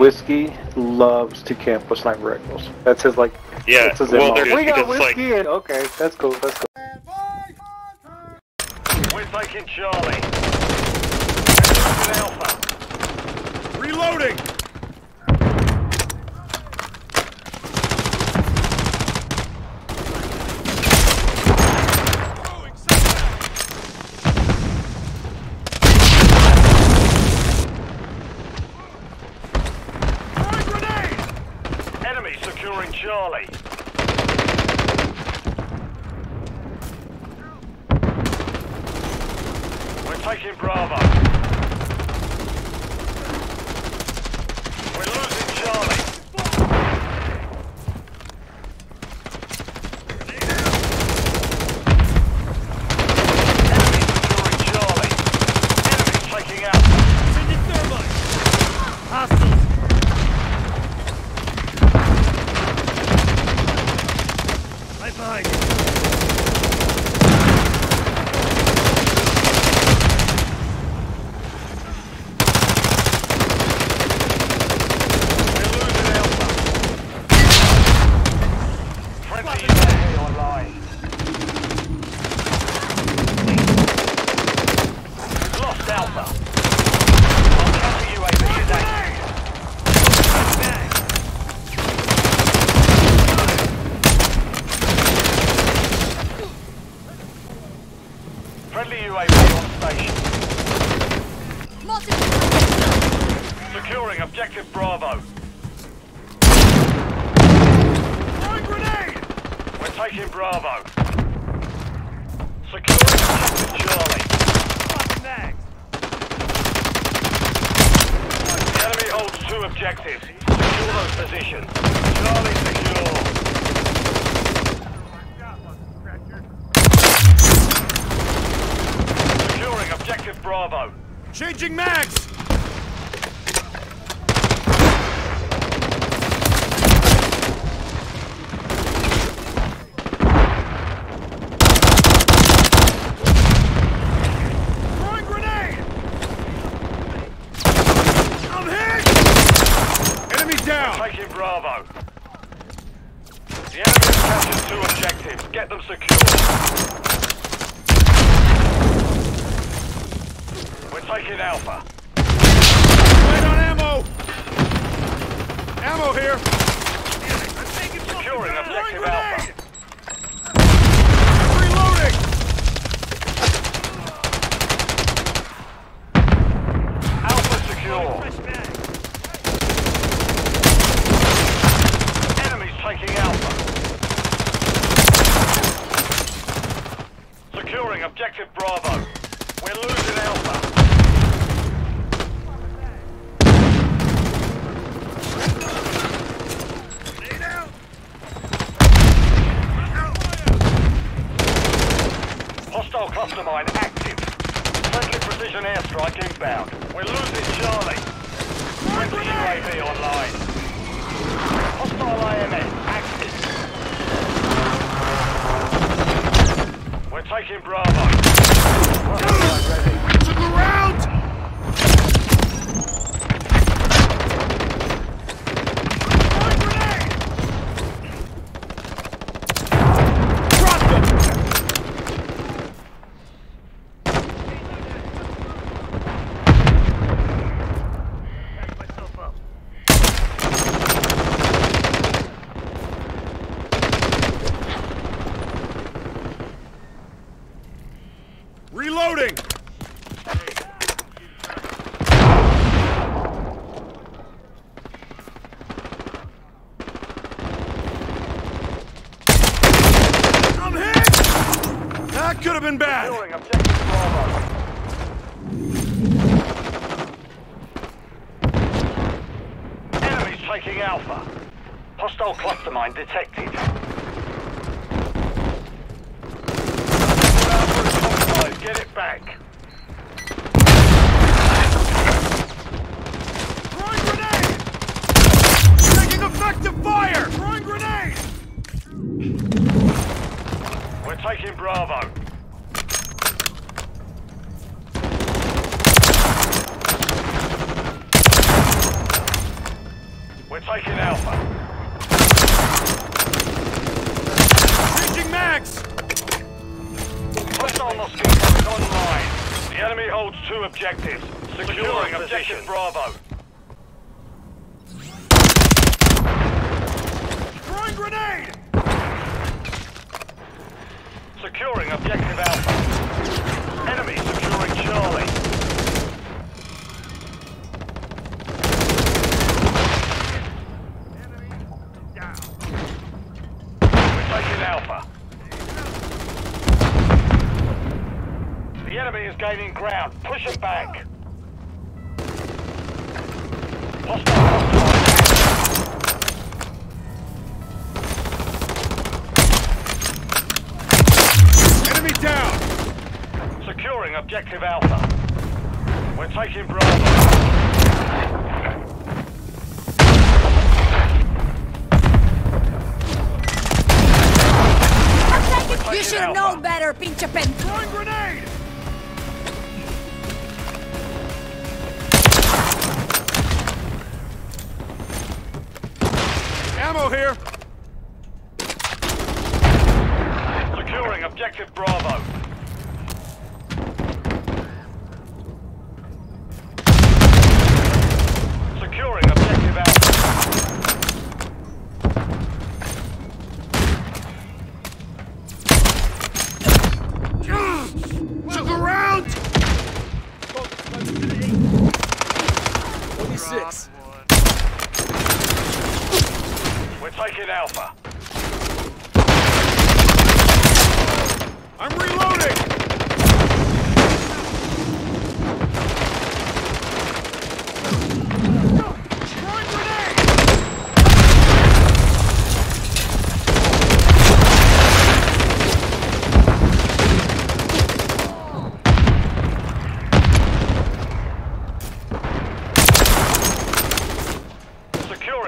Whiskey loves to camp with sniper rifles. That's his like. Yeah, that's his well, we got whiskey. like- and okay, that's cool. That's cool. We're taking Charlie. Alpha. Reloading! Enemy securing Charlie. We're taking Bravo. We're losing Charlie. Enemy securing Charlie. Enemy taking Alpha. Right behind you. We're losing Alpha. Friendly UAV online. We've lost Alpha. Our counter UAV is active. Friendly UAV on station. Securing objective Bravo. Throwing grenade! We're taking Bravo. Securing objective Charlie. The enemy holds two objectives. Secure those positions. Charlie secure. Securing objective Bravo. Changing mags! Throwing grenade! I'm hit! Enemy down! Taking Bravo. The enemy has captured two objectives. Get them secure. We're taking Alpha. Right on ammo! Ammo here! Securing objective Alpha. Reloading! Alpha secure. Enemies taking Alpha. Securing objective Bravo. We're losing Alpha. Hostile cluster mine active. Precision airstrike inbound. We're losing Charlie. UAV online. Hostile IMS We're taking Bravo. Ready. To the ground! Drop them! Reloading! I'm hit! That could have been bad. Enemies taking Alpha. Hostile cluster mine detected. Get it back. Throwing grenade! Taking effective fire! Throwing grenade! We're taking Bravo. We're taking Alpha. Changing max! Hostile Mosquitoes online. The enemy holds two objectives. Securing objective Bravo. Throwing grenade! Securing objective Alpha. Enemy securing Charlie. We're taking Alpha. The enemy is gaining ground. Push it back. Hostile hostile. Enemy down! Securing objective Alpha. We're taking Bravo. You should have known better, pinche pen. Throwing grenade! Ammo here! Securing objective Bravo. Securing objective Alpha. Look around! 26. We're taking Alpha. I'm reloading! Throwing grenade!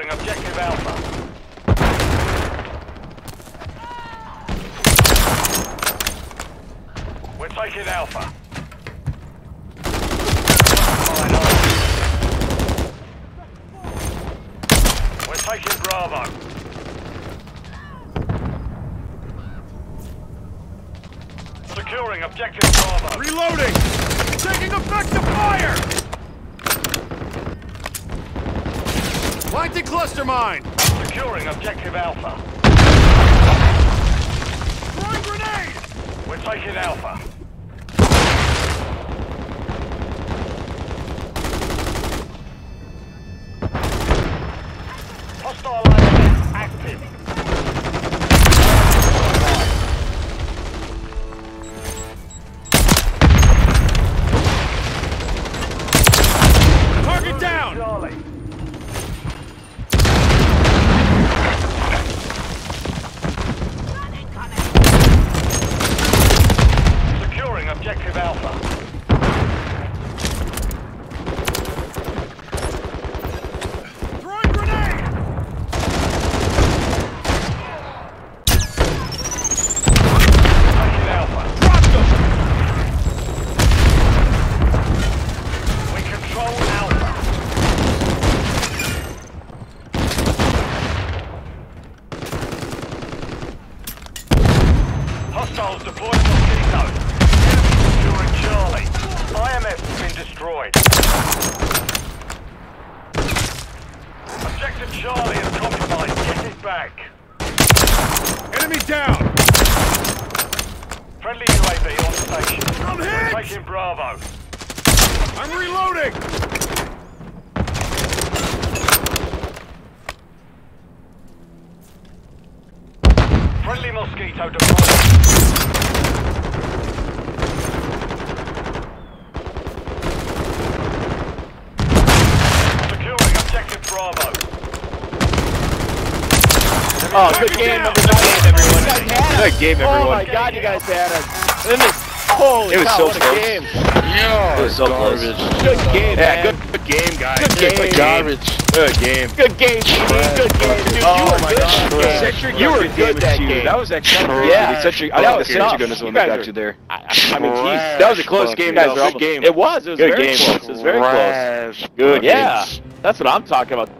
Securing objective Alpha. We're taking Alpha. We're taking Bravo. Securing objective Bravo. Reloading! Taking effective fire! Planting cluster mine! Securing objective Alpha. Throwing grenade! We're taking Alpha. Hostiles deployed Mosquito. Enemy securing Charlie. IMS has been destroyed. Objective Charlie is compromised. Get it back. Enemy down! Friendly UAV on station. I'm hit! taking Bravo. I'm reloading! Friendly Mosquito deployed. Securing objective Bravo. Oh, good game, number nine, everyone. Good game, everyone. Oh my god, you guys had us. Holy It was cow, so what a close. game. Yeah, it was so close. Good game, Yeah, man. good, good game, guys. Good game. Garbage. Good game. Good game, TD. Good game, dude. Oh you were my good. God. that game. You were good good that game. That was actually Trash. yeah. The sentry, I That think the was sentry tough. gun is the one that got you there. I, mean, geez. That was a close game. Guys Good game. It was. It was Good very game. close. It was very close. Good. Yeah. That's what I'm talking about.